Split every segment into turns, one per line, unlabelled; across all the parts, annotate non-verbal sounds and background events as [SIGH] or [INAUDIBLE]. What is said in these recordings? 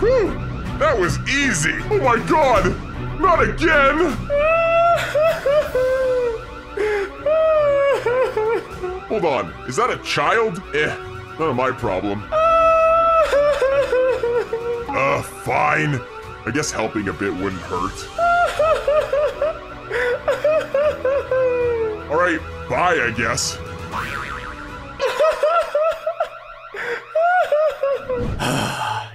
Whew, that was easy. Oh my god, not again. Hold on, is that a child? Eh, none of my problem. Uh, fine. I guess helping a bit wouldn't hurt. Alright, bye, I guess.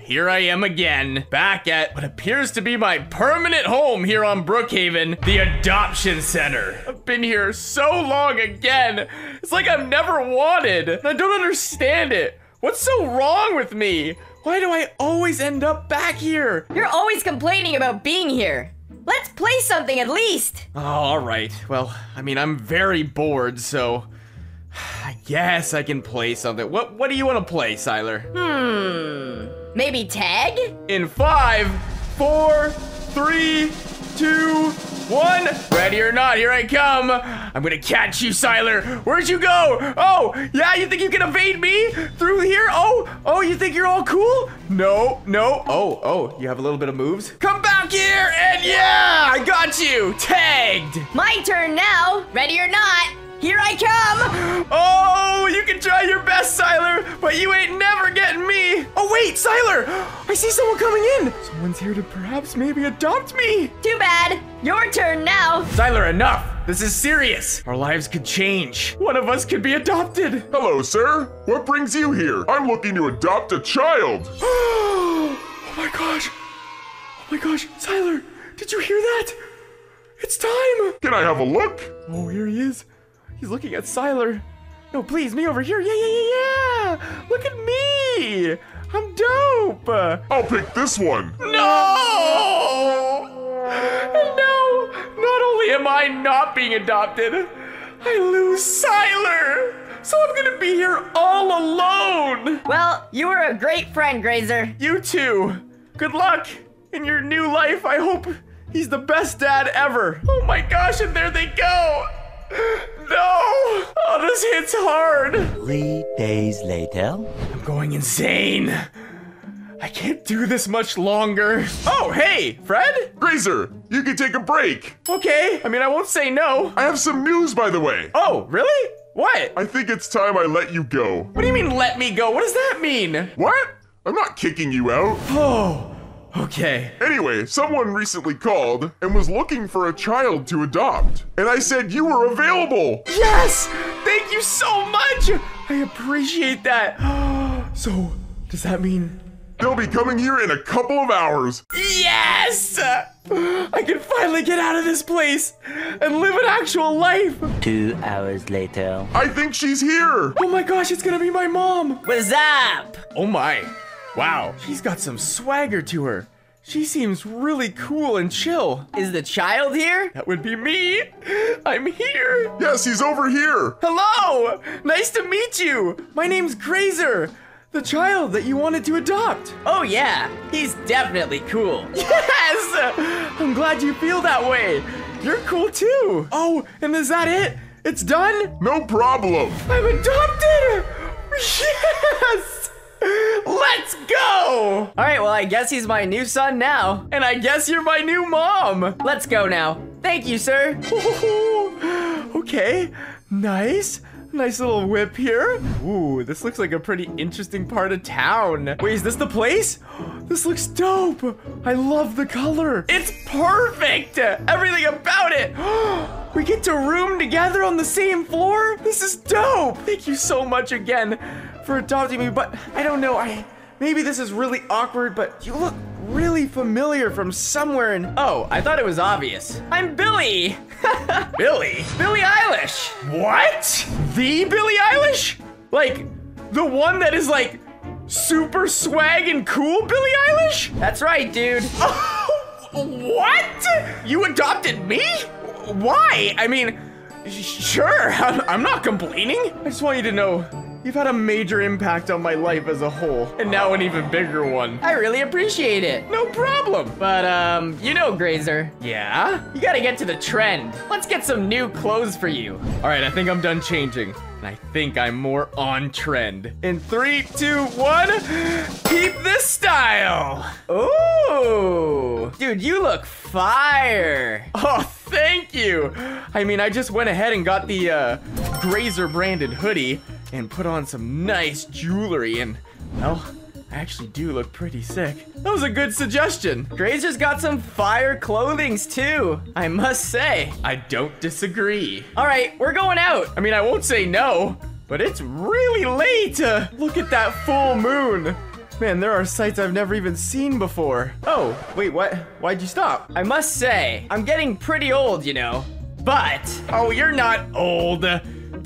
[SIGHS]
Here I am again, back at what appears to be my permanent home here on Brookhaven, the Adoption Center. I've been here so long again. It's like I'm never wanted. and I don't understand it. What's so wrong with me? Why do I always end up back here?
You're always complaining about being here. Let's play something at least.
Oh, all right. Well, I mean, I'm very bored, so [SIGHS] I guess I can play something. What What do you want to play, Siler?
Hmm. Maybe tag?
In five, four, three, two, one. Ready or not, here I come. I'm gonna catch you, Siler. Where'd you go? Oh, yeah, you think you can evade me through here? Oh, oh, you think you're all cool? No, no. Oh, oh, you have a little bit of moves. Come back here, and yeah, I got you. Tagged.
My turn now. Ready or not, here I come.
Oh, you can try your best, Siler, but you ain't never getting me. Oh, wait, Siler, I see someone coming in. Someone's here to perhaps maybe adopt me.
Too bad. Your turn now.
Siler, enough. This is serious. Our lives could change. One of us could be adopted.
Hello, sir. What brings you here? I'm looking to adopt a child. [GASPS]
oh my gosh. Oh my gosh, Siler, did you hear that? It's time.
Can I have a look?
Oh, here he is. He's looking at Siler. No, please, me over here. Yeah, yeah, yeah, yeah. Look at me. I'm dope.
I'll pick this one.
No! And now, not only am I not being adopted, I lose Siler. So I'm gonna be here all alone.
Well, you were a great friend, Graser.
You too. Good luck in your new life. I hope he's the best dad ever. Oh my gosh, and there they go. No! Oh, this hits hard.
Three days later.
I'm going insane. I can't do this much longer. Oh, hey, Fred?
Graser, you can take a break.
Okay, I mean, I won't say no.
I have some news, by the way.
Oh, really? What?
I think it's time I let you go.
What do you mean, let me go? What does that mean?
What? I'm not kicking you out.
Oh, okay.
Anyway, someone recently called and was looking for a child to adopt. And I said you were available.
Yes! Thank you so much! I appreciate that. [GASPS] So, does that mean
They'll be coming here in a couple of hours.
Yes! I can finally get out of this place and live an actual life.
Two hours later.
I think she's here.
Oh my gosh, it's gonna be my mom.
What's up?
Oh my. Wow, she's got some swagger to her. She seems really cool and chill.
Is the child here?
That would be me. I'm here.
Yes, he's over here.
Hello. Nice to meet you. My name's Graser. The child that you wanted to adopt.
Oh yeah, he's definitely cool. [LAUGHS]
Yes! I'm glad you feel that way. You're cool too. Oh, and is that it? It's done?
No problem.
I'm adopted! [LAUGHS] Yes! Let's go!
All right, well, I guess he's my new son now.
And I guess you're my new mom.
Let's go now. Thank you, sir. [LAUGHS]
okay, nice. Nice little whip here. Ooh, this looks like a pretty interesting part of town. Wait, is this the place? [GASPS] This looks dope. I love the color. It's perfect. Everything about it. [GASPS] We get to room together on the same floor? This is dope. Thank you so much again for adopting me, but I don't know. I Maybe this is really awkward, but you look really familiar from somewhere in. Oh, I thought it was obvious. I'm Billie. Billy? Billie Eilish. What? The Billie Eilish? Like, the one that is like super swag and cool Billie Eilish?
That's right, dude.
Oh, [LAUGHS] what? You adopted me? Why? I mean, sure, I'm, [LAUGHS] I'm not complaining. I just want you to know You've had a major impact on my life as a whole, and now an even bigger one.
I really appreciate it.
No problem.
But, um, you know, Graser,
Yeah?
you gotta get to the trend. Let's get some new clothes for you.
All right, I think I'm done changing. And I think I'm more on trend. In three, two, one, keep this style.
Ooh, dude, you look fire.
Oh, thank you. I mean, I just went ahead and got the uh, Graser branded hoodie and put on some nice jewelry and, well, I actually do look pretty sick. That was a good suggestion.
Graser's got some fire clothings too, I must say.
I don't disagree.
All right, we're going out.
I mean, I won't say no, but it's really late. Uh, look at that full moon. Man, there are sights I've never even seen before. Oh, wait, what? Why'd you stop?
I must say, I'm getting pretty old, you know. But
Oh, you're not old.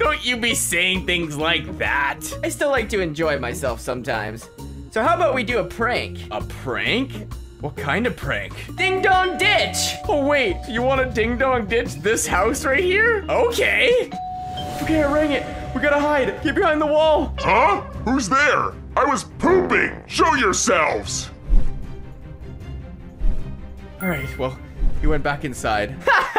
Don't you be saying things like that.
I still like to enjoy myself sometimes. So how about we do a prank?
A prank? What kind of prank?
Ding dong ditch!
Oh, wait, you want to ding dong ditch this house right here? Okay. Okay, I rang it. We gotta hide. Get behind the wall.
Huh? Who's there? I was pooping! Show yourselves!
All right, well, he went back inside. [LAUGHS]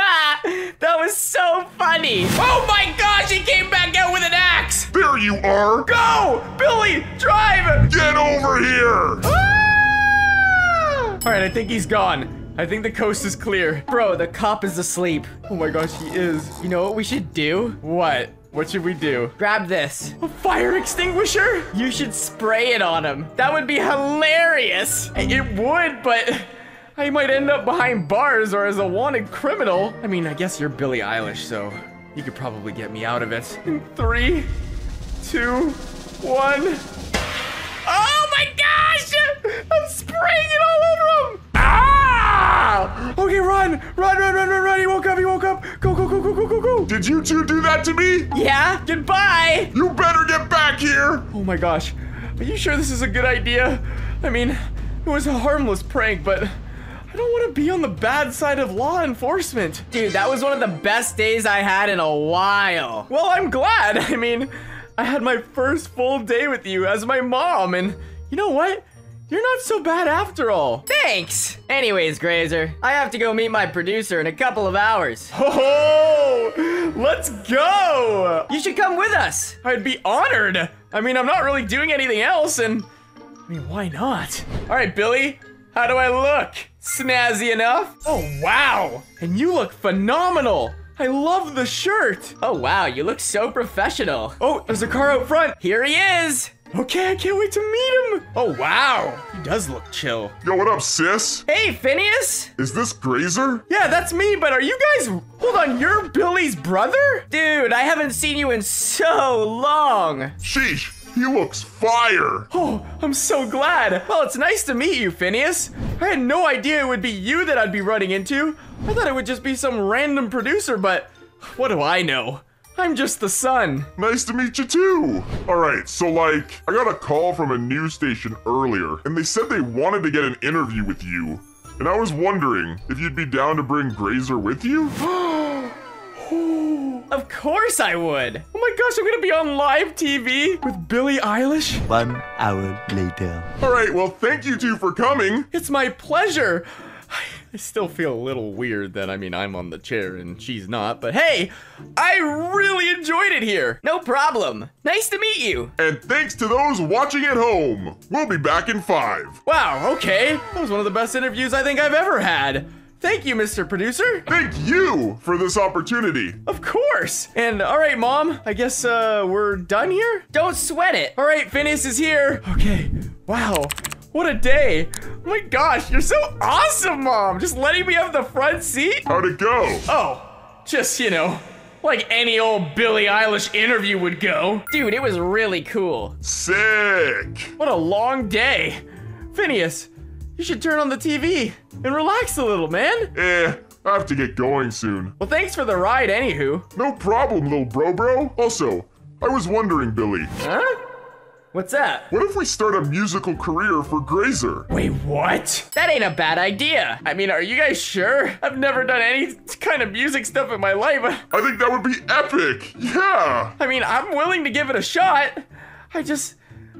that was so funny! Oh my gosh, he came back out with an axe!
There you are!
Go! Billie, drive!
Get over here!
Ah! All right, I think he's gone. I think the coast is clear.
Bro, the cop is asleep.
Oh my gosh, he is.
You know what we should do?
What? What should we do?
Grab this.
A fire extinguisher?
You should spray it on him. That would be hilarious.
It would, but I might end up behind bars or as a wanted criminal. I mean, I guess you're Billie Eilish, so you could probably get me out of it. In three, two, one. Oh my gosh! I'm spraying it all over him! Ah! Okay, run! Run, run, run, run, run! He woke up, he woke up! Go, go, go, go, go, go, go!
Did you two do that to me?
Yeah? Goodbye!
You better get back here!
Oh my gosh. Are you sure this is a good idea? I mean, it was a harmless prank, but I don't want to be on the bad side of law enforcement.
Dude, that was one of the best days I had in a while.
Well, I'm glad. [LAUGHS] I mean, I had my first full day with you as my mom, and you know what? You're not so bad after all.
Thanks! Anyways, Graser, I have to go meet my producer in a couple of hours.
Oh, let's go!
You should come with us!
I'd be honored. I mean, I'm not really doing anything else, and I mean, why not? All right, Billie, how do I look? Snazzy enough? Oh, wow. And you look phenomenal. I love the shirt.
Oh wow, you look so professional.
Oh, there's a car out front.
Here he is!
Okay, I can't wait to meet him. Oh, wow. He does look chill.
Yo, what up, sis?
Hey, Finneas!
Is this Graser?
Yeah, that's me, but are you guys. Hold on, you're Billie's brother?
Dude, I haven't seen you in so long!
Sheesh, he looks fire!
Oh, I'm so glad. Well, it's nice to meet you, Finneas. I had no idea it would be you that I'd be running into. I thought it would just be some random producer, but what do I know? I'm just the son.
Nice to meet you too! Alright, so like, I got a call from a news station earlier, and they said they wanted to get an interview with you. And I was wondering if you'd be down to bring Graser with you? [GASPS] [GASPS]
Of course I would!
Oh my gosh, I'm gonna be on live TV with Billie Eilish.
One hour later.
Alright, well, thank you two for coming.
It's my pleasure. I- I still feel a little weird that, I mean, I'm on the chair and she's not, but hey, I really enjoyed it here.
No problem. Nice to meet you.
And thanks to those watching at home. We'll be back in five.
Wow, okay. That was one of the best interviews I think I've ever had. Thank you, Mr. Producer.
Thank you for this opportunity.
Of course. And all right, Mom, I guess uh, we're done here?
Don't sweat it.
All right, Finneas is here. Okay, wow. What a day. Oh my gosh, you're so awesome, Mom. Just letting me have the front seat?
How'd it go?
Oh, just, you know, like any old Billie Eilish interview would go.
Dude, it was really cool.
Sick.
What a long day. Finneas, you should turn on the TV and relax a little, man.
Eh, I have to get going soon.
Well, thanks for the ride, anywho.
No problem, little bro bro. Also, I was wondering, Billie,
Huh? What's that?
what if we start a musical career for Graser?
Wait, what?
That ain't a bad idea.
I mean, are you guys sure? I've never done any kind of music stuff in my life.
I think that would be epic. Yeah.
I mean, I'm willing to give it a shot. I just,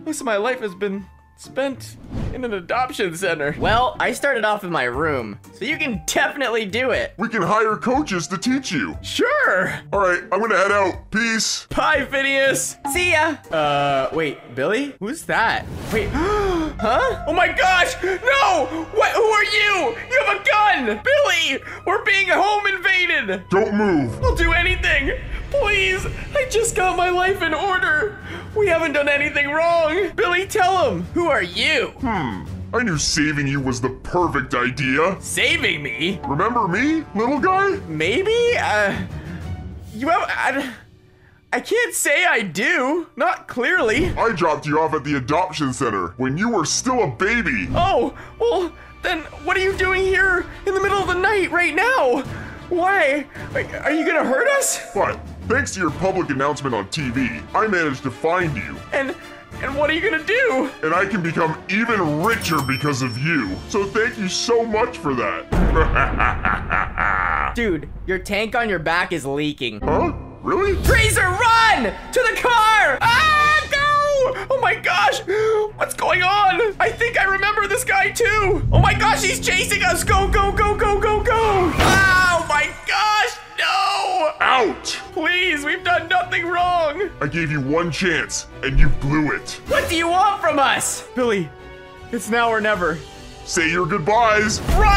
most of my life has been spent in an adoption center. Well, I started off in my room, so you can definitely do it.
We can hire coaches to teach you.
Sure.
All right, I'm gonna head out. Peace.
Bye, Finneas.
See ya.
Uh, wait, Billie? Who's that? Wait, [GASPS] huh? Oh my gosh! No! What? Who are you? You have a gun! Billie! We're being home invaded!
Don't move.
I'll do anything! Please! I just got my life in order! We haven't done anything wrong! Billie, tell him! Who are you?
Hmm. I knew saving you was the perfect idea.
Saving me?
Remember me, little guy?
Maybe? Uh. You have. I, I can't say I do. Not clearly.
I dropped you off at the adoption center when you were still a baby.
Oh, well, then what are you doing here in the middle of the night right now? Why? Are- Are you gonna hurt us?
But thanks to your public announcement on TV, I managed to find you.
And and what are you gonna do?
And I can become even richer because of you. So thank you so much for that. [LAUGHS]
Dude, your tank on your back is leaking.
huh? Really?
Razor, run! To the car!
Ah, go! Oh my gosh! What's going on? I think I remember this guy too! Oh my gosh, he's chasing us! Go, go, go, go!
Gave you one chance, and you blew it.
What do you want from us?
Billie, it's now or never.
Say your goodbyes.
Run!